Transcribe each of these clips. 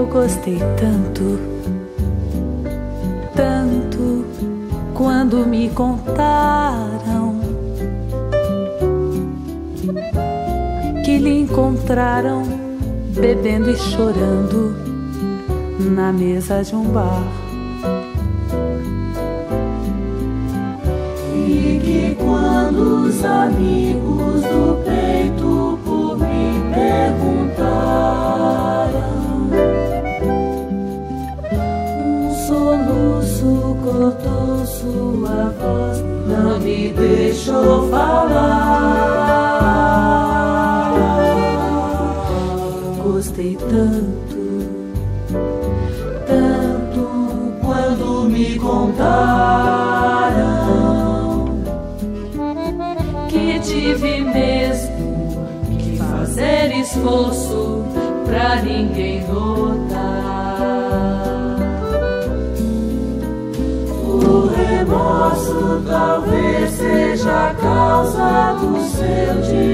Eu gostei tanto, tanto quando me contaram que lhe encontraram bebendo e chorando na mesa de um bar. E que quando os amigos do peito por me perguntaram, esforço pra ninguém notar. O remorso talvez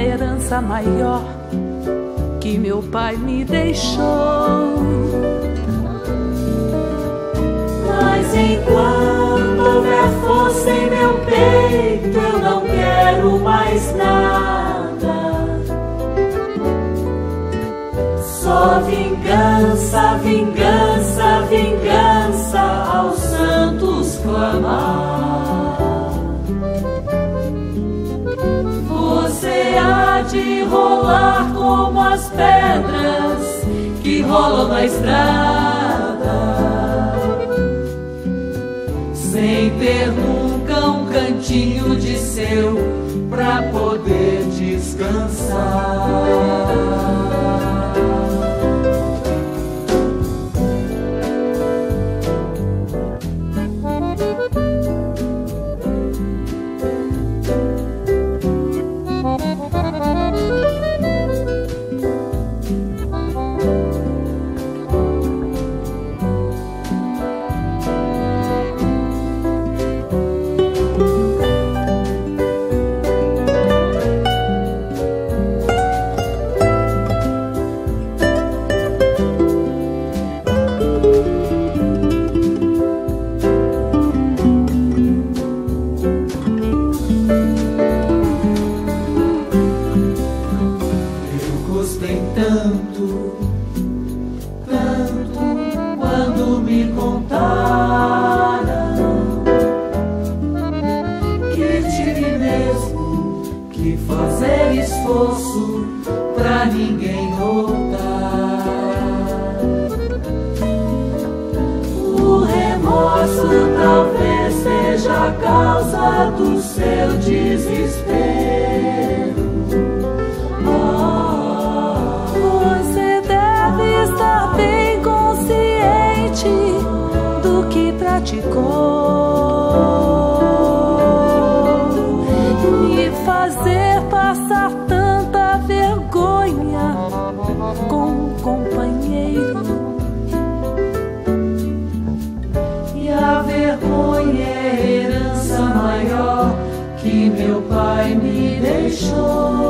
a herança maior que meu pai me deixou. Mas enquanto houver força em meu peito, eu não quero mais nada. Só vingança, vingança, vingança aos santos clamar. Rolam na estrada sem ter nunca um cantinho de seu pra poder descansar. me contaram que tive mesmo que fazer esforço pra ninguém notar. O remorso talvez seja a causa do seu desespero. praticou fazer passar tanta vergonha com um companheiro e a vergonha é a herança maior que meu pai me deixou.